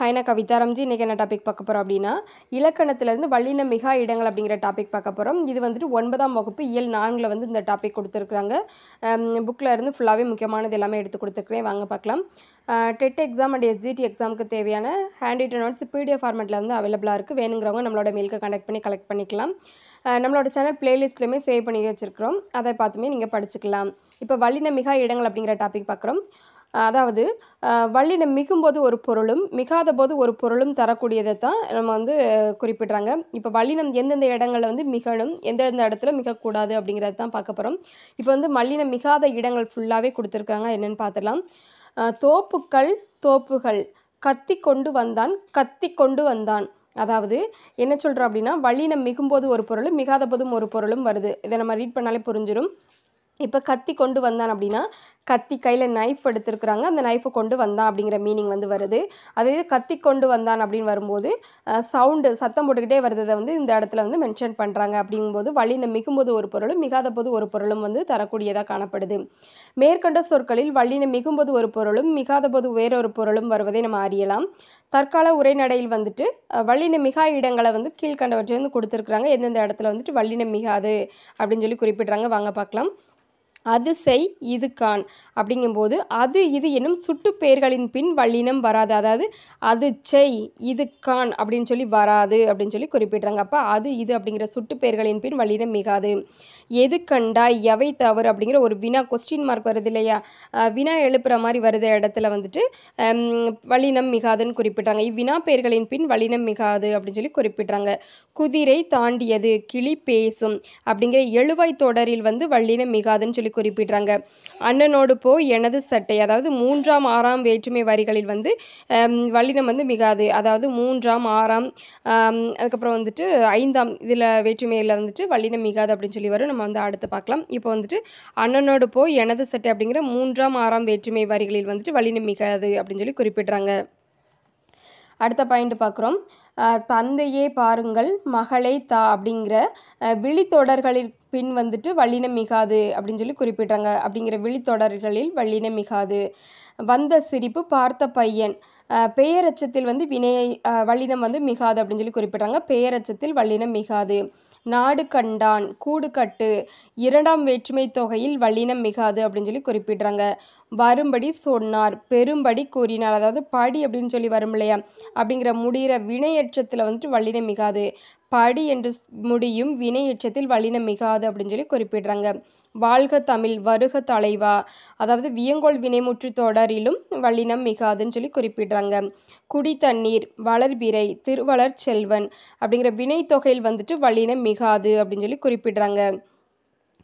Hi நான் கவிதா ரம்ஜி இன்றைக்கி என்ன டாபிக் பார்க்க போகிறோம் அப்படின்னா இலக்கணத்திலேருந்து வல்லின மிகா இடங்கள் அப்படிங்கிற டாபிக் பார்க்க போகிறோம் இது வந்துட்டு ஒன்பதாம் வகுப்பு இயல் நான்கில் வந்து இந்த டாபிக் கொடுத்துருக்குறாங்க. புக்கில் இருந்து ஃபுல்லாகவே முக்கியமானது எல்லாமே எடுத்து கொடுத்துருக்குறேன். வாங்க பார்க்கலாம். டெட் எக்ஸாம் அண்ட் எஸ்ஜிடி எக்ஸாமுக்கு தேவையான ஹேண்ட் ரிட்டன் நோட்ஸ் பிடிஎஃப் ஃபார்மெட்டில் வந்து அவைலபிளாக இருக்குது வேணுங்கிறவங்க நம்மளோட மெயிலுக்கு கனெக்ட் பண்ணி கலெக்ட் பண்ணிக்கலாம். நம்மளோட சேனல் பிளேலிஸ்ட்லேயுமே சேவ் பண்ணி வச்சுருக்கிறோம். அதை பார்த்துமே நீங்கள் படிச்சுக்கலாம். இப்போ வல்லின மிகா இடங்கள் அப்படிங்கிற டாபிக் பார்க்குறோம். அதாவது வள்ளினம் மிகும்போது ஒரு பொருளும் மிகாத போது ஒரு பொருளும் தரக்கூடியதை தான் நம்ம வந்து குறிப்பிடுறாங்க. இப்போ வல்லினம் எந்தெந்த இடங்களில் வந்து மிகணும் எந்தெந்த இடத்துல மிகக்கூடாது அப்படிங்கிறத தான் பார்க்க போகிறோம் இப்போ வந்து மல்லினம் மிகாத இடங்கள் ஃபுல்லாகவே கொடுத்துருக்காங்க. என்னென்னு பார்த்துடலாம். தோப்புக்கள் தோப்புகள். கத்தி கொண்டு வந்தான் கத்தி கொண்டு வந்தான். அதாவது என்ன சொல்கிறோம் அப்படின்னா வல்லினம் மிகும்போது ஒரு பொருளும் மிகாத போதும் ஒரு பொருளும் வருது. இதை நம்ம ரீட் பண்ணாலே புரிஞ்சிடும் இப்போ கத்தி கொண்டு வந்தான் அப்படின்னா கத்தி கையில் நைஃப் எடுத்துருக்குறாங்க. அந்த நைஃபை கொண்டு வந்தான் அப்படிங்கிற மீனிங் வந்து வருது. அதே இது கத்தி கொண்டு வந்தான் அப்படின்னு வரும்போது சவுண்டு சத்தம் போட்டுக்கிட்டே வருதை வந்து இந்த இடத்துல வந்து மென்ஷன் பண்ணுறாங்க அப்படிங்கும்போது வல்லினம் மிகும்போது ஒரு பொருளும் மிகாத போது ஒரு பொருளும் வந்து தரக்கூடியதாக காணப்படுது. மேற்கண்ட சொற்களில் வள்ளின மிகும்போது ஒரு பொருளும் மிகாத போது வேறொரு பொருளும் வருவதை நம்ம அறியலாம். தற்கால உரைநடையில் வந்துட்டு வள்ளின வல்லின மிகா இடங்களை வந்து கீழ்கண்டவற்றை வந்து கொடுத்துருக்குறாங்க. எந்தெந்த இடத்துல வந்துட்டு வள்ளின மிகாது அப்படின்னு சொல்லி குறிப்பிட்றாங்க. வாங்க பார்க்கலாம். அது செய் இது கான் அப்படிங்கும்போது அது இது என்னும் சுட்டு பெயர்களின் பின் வல்லினம் வராது. அதாவது அது செய் இது கான் அப்படின்னு சொல்லி வராது அப்படின்னு சொல்லி குறிப்பிட்றாங்க. அப்போ அது இது அப்படிங்கிற சுட்டு பெயர்களின் பின் வல்லினம் மிகாது. எது கண்டாய் எவை தவறு அப்படிங்கிற ஒரு வினா கொஸ்டின் மார்க் வருது இல்லையா? வினா எழுப்புற மாதிரி வருத இடத்துல வந்துட்டு ஹம், வல்லினம் மிகாதுன்னு குறிப்பிட்றாங்க இவ்வினா பெயர்களின் பின் வல்லினம் மிகாது அப்படின்னு சொல்லி குறிப்பிட்றாங்க. குதிரை தாண்டியது கிளி பேசும் அப்படிங்கிற எழுவாய் தொடரில் வந்து வல்லினம் மிகாதுன்னு சொல்லி குறிப்பிடுறாங்க. அண்ணனோடு போ எனது சட்டை. அதாவது மூன்றாம் ஆறாம் வேற்றுமை வரிகளில் வந்து வல்லினம் வந்து மிகாது. அதாவது மூன்றாம் ஆறாம் அதுக்கப்புறம் வந்துட்டு ஐந்தாம் இதில் வேற்றுமையில் வந்துட்டு வல்லினம் மிகாது அப்படின்னு சொல்லி வரும். நம்ம வந்து அடுத்து பார்க்கலாம். இப்போ வந்துட்டு அண்ணனோடு போ எனது சட்டை அப்படிங்கிற மூன்றாம் ஆறாம் வேற்றுமை வரிகளில் வந்துட்டு வல்லினம் மிகாது அப்படின்னு சொல்லி குறிப்பிடுறாங்க. அடுத்த பாயிண்ட் பார்க்குறோம். தந்தையே பாருங்கள் மகளை தா அப்படிங்கிற விழித்தொடர்களில் பின் வந்துட்டு வல்லினம் மிகாது அப்படின்னு சொல்லி குறிப்பிட்டாங்க அப்படிங்கிற விழித்தொடர்களில் வல்லினம் மிகாது. வந்த சிரிப்பு பார்த்த பையன். பெயரச்சத்தில் வந்து வினை வல்லினம் வந்து மிகாது அப்படின்னு சொல்லி குறிப்பிட்டாங்க பெயரச்சத்தில் வல்லினம் மிகாது. நாடு கண்டான் கூடு கட்டு. இரண்டாம் வேற்றுமை தொகையில் வல்லினம் மிகாது அப்படின்னு சொல்லி குறிப்பிடுறாங்க. வரும்படி சொன்னார். பெரும்படி கூறினார். அதாவது படி அப்படின்னு சொல்லி வரும் இல்லையா? அப்படிங்கிற முடிகிற வினையற்றத்தில் வந்துட்டு வல்லினம் மிகாது. படி என்று முடியும் வினையற்றத்தில் வல்லினம் மிகாது அப்படின்னு சொல்லி குறிப்பிடுறாங்க. வாழ்க தமிழ் வருக தலைவா. அதாவது வியங்கோல் வினைமுற்று தொடரிலும் வல்லினம் மிகாதுன்னு சொல்லி குறிப்பிடுறாங்க. குடி தண்ணீர் வளர்பிறை திருவளர் செல்வன் அப்படிங்கிற வினைத்தொகையில் வந்துட்டு வல்லினம் மிகாது அப்படின்னு சொல்லி குறிப்பிடுறாங்க.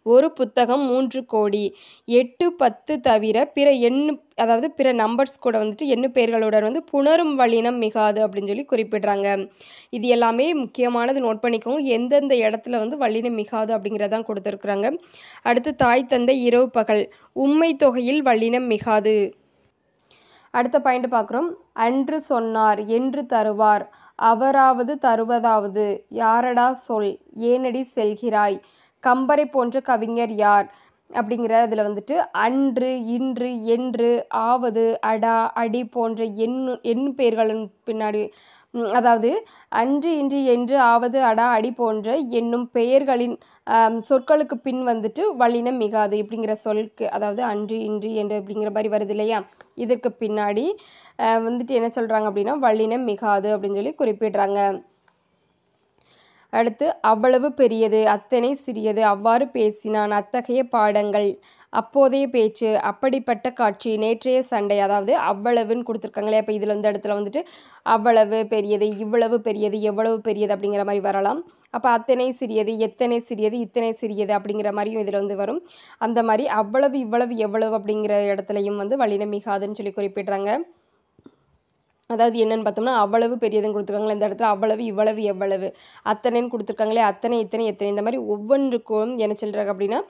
ஒரு புத்தகம் மூன்று கோடி எட்டு பத்து தவிர பிற எண்ணு அதாவது பிற நம்பர்ஸ் கூட வந்துட்டு எண்ணு பெயர்களுடன் வந்து புணரும் வலினம் மிகாது அப்படின்னு சொல்லி குறிப்பிடுறாங்க. இது எல்லாமே முக்கியமானது நோட் பண்ணிக்கோங்க. எந்தெந்த இடத்துல வந்து வல்லினம் மிகாது அப்படிங்கிறதான் கொடுத்துருக்குறாங்க. அடுத்து தாய் தந்தை இரவு பகல் உண்மை தொகையில் வல்லினம் மிகாது. அடுத்த பாயிண்ட் பார்க்குறோம். அன்று சொன்னார் என்று தருவார். அவராவது தருவதாவது. யாரடா சொல்? ஏனடி செல்கிறாய்? கம்பரை போன்ற கவிஞர் யார்? அப்படிங்கிற இதில் வந்துட்டு அன்று இன்று என்று ஆவது அடா அடி போன்ற எண் எண் பெயர்களின் பின்னாடி அதாவது அன்று இன்று என்று ஆவது அடா அடி போன்ற என்னும் பெயர்களின் சொற்களுக்கு பின் வந்துட்டு வல்லினம் மிகாது இப்படிங்கிற சொல்க்கு அதாவது அன்று இன்று என்று அப்படிங்கிற மாதிரி வருது இல்லையா? இதுக்கு பின்னாடி வந்துட்டு என்ன சொல்கிறாங்க அப்படின்னா வல்லினம் மிகாது அப்படின்னு சொல்லி குறிப்பிடுறாங்க. அடுத்து அவ்வளவு பெரியது அத்தனை சிறியது. அவ்வாறு பேசினான். அத்தகைய பாடங்கள் அப்போதைய பேச்சு அப்படிப்பட்ட காட்சி நேற்றைய சண்டை அதாவது அவ்வளவுன்னு கொடுத்துருக்காங்களே அப்போ இதில் இந்த இடத்துல வந்துட்டு அவ்வளவு பெரியது இவ்வளவு பெரியது எவ்வளவு பெரியது அப்படிங்கிற மாதிரி வரலாம். அப்போ அத்தனை சிறியது எத்தனை சிறியது இத்தனை சிறியது அப்படிங்கிற மாதிரியும் இதில் வந்து வரும். அந்த மாதிரி அவ்வளவு இவ்வளவு எவ்வளவு அப்படிங்கிற இடத்துலையும் வந்து வல்லினம் மிகாதுன்னு சொல்லி குறிப்பிடுறாங்க. அதாவது என்னென்னு பார்த்தோம்னா அவ்வளவு பெரியதுன்னு கொடுத்துருக்காங்களே இந்த இடத்துல அவ்வளவு இவ்வளவு எவ்வளவு அத்தனைன்னு கொடுத்துருக்காங்களே அத்தனை இத்தனை எத்தனை இந்த மாதிரி ஒவ்வொன்றுக்கும் என்ன சொல்கிறாங்க அப்படின்னா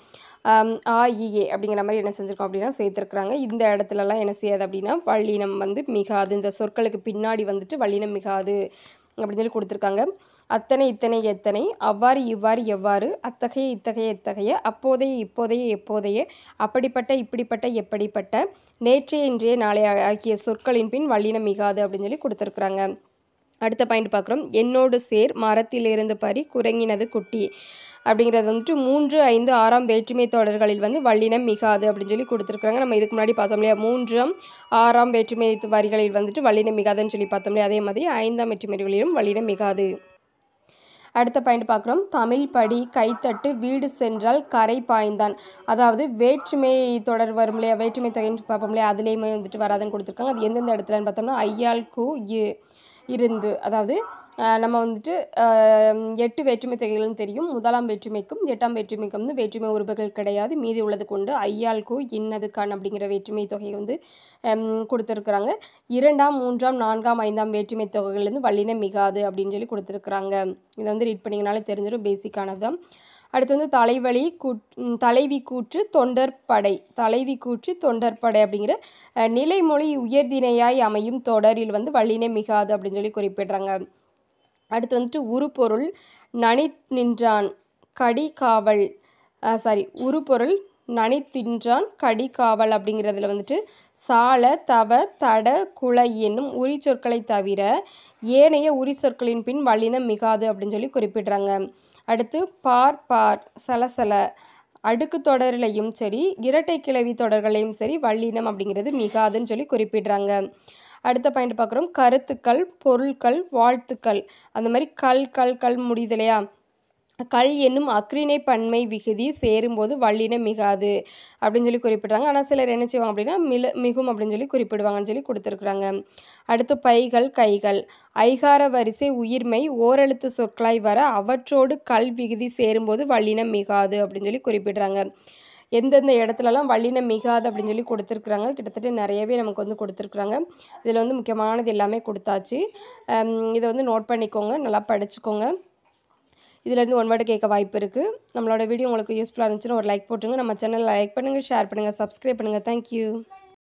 ஆ இ, ஏ அப்படிங்கிற மாதிரி என்ன செஞ்சுருக்கோம் அப்படின்னா சேர்த்துருக்குறாங்க. இந்த இடத்துலலாம் என்ன செய்யாது அப்படின்னா வல்லினம் வந்து மிகாது இந்த சொற்களுக்கு பின்னாடி வந்துட்டு வல்லினம் மிகாது அப்படின்னு சொல்லி கொடுத்துருக்காங்க. அத்தனை இத்தனை எத்தனை அவ்வாறு இவ்வாறு எவ்வாறு அத்தகைய இத்தகைய இத்தகைய அப்போதைய இப்போதைய எப்போதைய அப்படிப்பட்ட இப்படிப்பட்ட எப்படிப்பட்ட நேற்றைய இன்றைய நாளைய ஆகிய சொற்களின் பின் வல்லினம் மிகாது அப்படின்னு சொல்லி கொடுத்துருக்குறாங்க. அடுத்த பாயிண்ட் பார்க்குறோம். என்னோடு சேர் மரத்திலிருந்து பறி குரங்கினது குட்டி அப்படிங்கிறது வந்துட்டு மூன்று ஐந்து ஆறாம் வேற்றுமை தொடர்களில் வந்து வல்லினம் மிகாது அப்படின்னு சொல்லி கொடுத்துருக்காங்க நம்ம இதுக்கு முன்னாடி பார்த்தோம் இல்லையா? மூன்றாம் ஆறாம் வேற்றுமை வரிகளில் வந்துட்டு வல்லினம் மிகாதுன்னு சொல்லி பார்த்தோம் இல்லையா? அதே மாதிரி ஐந்தாம் வேற்றுமைகளிலும் வல்லினம் மிகாது. அடுத்த பாயிண்ட் பார்க்குறோம். தமிழ் படி கைத்தட்டு வீடு சென்றால் கரை பாய்ந்தான். அதாவது வேற்றுமை தொடர் வரும் இல்லையா? வேற்றுமை தொகைன்னு பார்ப்போம் இல்லையா? அதுலேயுமே வந்துட்டு வராதுன்னு கொடுத்துருக்காங்க. அது எந்தெந்த இடத்துலன்னு பார்த்தோம்னா ஐயாள் கு இருந்து அதாவது நம்ம வந்துட்டு எட்டு வேற்றுமை தொகைகள்னு தெரியும். முதலாம் வேற்றுமைக்கும் எட்டாம் வேற்றுமைக்கும் வந்து வேற்றுமை உறுப்புகள் கிடையாது. மீதி உள்ளது கொண்டு ஐயாள்கோ இன்னதுக்கான் அப்படிங்கிற வேற்றுமை தொகை வந்து கொடுத்துருக்குறாங்க. இரண்டாம் மூன்றாம் நான்காம் ஐந்தாம் வேற்றுமை தொகைகள் வந்து வல்லினம் மிகாது அப்படின்னு சொல்லி கொடுத்துருக்குறாங்க. இதை வந்து ரீட் பண்ணிங்கனாலே தெரிஞ்சிடும். பேசிக்கானது தான் அடுத்து வந்து தலைவலி கூட் தலைவி கூற்று தொண்டற்படை தலைவி கூற்று தொண்டற்படை அப்படிங்கிற நிலைமொழி உயர்திணையாய் அமையும் தொடரில் வந்து வல்லினை மிகாது அப்படின்னு சொல்லி குறிப்பிடுறாங்க. அடுத்து வந்துட்டு உருப்பொருள் நனி நின்றான். கடி காவல் சாரி உருப்பொருள் நனி தின்றான் கடி காவல் அப்படிங்கிறதுல வந்துட்டு சால தவ தட குலை என்னும் உரி சொற்களை தவிர ஏனைய உரி சொற்களின் பின் வல்லினம் மிகாது அப்படின்னு சொல்லி குறிப்பிடுறாங்க. அடுத்து பார் பார் சலசல. அடுக்கு தொடரிலையும் சரி இரட்டை கிளவி தொடர்களையும் சரி வல்லினம் அப்படிங்கிறது மிகாதுன்னு சொல்லி குறிப்பிடுறாங்க. அடுத்த பாயிண்ட் பார்க்குறோம். கருத்துக்கள் பொருட்கள் வாழ்த்துக்கள். அந்த மாதிரி கல் கல் கல் முடியுது இல்லையா? கல் என்னும் அக்ரிணை பன்மை விகுதி சேரும்போது வல்லினம் மிகாது அப்படின்னு சொல்லி குறிப்பிடுறாங்க. ஆனால் சிலர் என்ன செய்வாங்க அப்படின்னா மில மிகும் அப்படின்னு சொல்லி குறிப்பிடுவாங்கன்னு சொல்லி கொடுத்துருக்குறாங்க. அடுத்து பைகள் கைகள். ஐகார வரிசை உயிர்மை ஓரெழுத்து சொற்களாய் வர அவற்றோடு கல் விகுதி சேரும்போது வல்லினம் மிகாது அப்படின்னு சொல்லி குறிப்பிடுறாங்க. எந்தெந்த இடத்துலலாம் வல்லினம் மிகாது அப்படின்னு சொல்லி கொடுத்துருக்குறாங்க கிட்டத்தட்ட நிறையவே நமக்கு வந்து கொடுத்துருக்குறாங்க. இதில் வந்து முக்கியமானது எல்லாமே கொடுத்தாச்சு. இதை வந்து நோட் பண்ணிக்கோங்க நல்லா படிச்சுக்கோங்க. இதுலேருந்து ஒன் வேர்டு கேட்க வாய்ப்பு இருக்குது நம்மளோட வீடியோ உங்களுக்கு யூஸ்ஃபுல்லாக இருந்துச்சுன்னா ஒரு லைக் போட்டுருங்க. நம்ம சேனலில் லைக் பண்ணுங்கள் ஷேர் பண்ணுங்கள் சப்ஸ்கிரைப் பண்ணுங்கள் தேங்க்யூ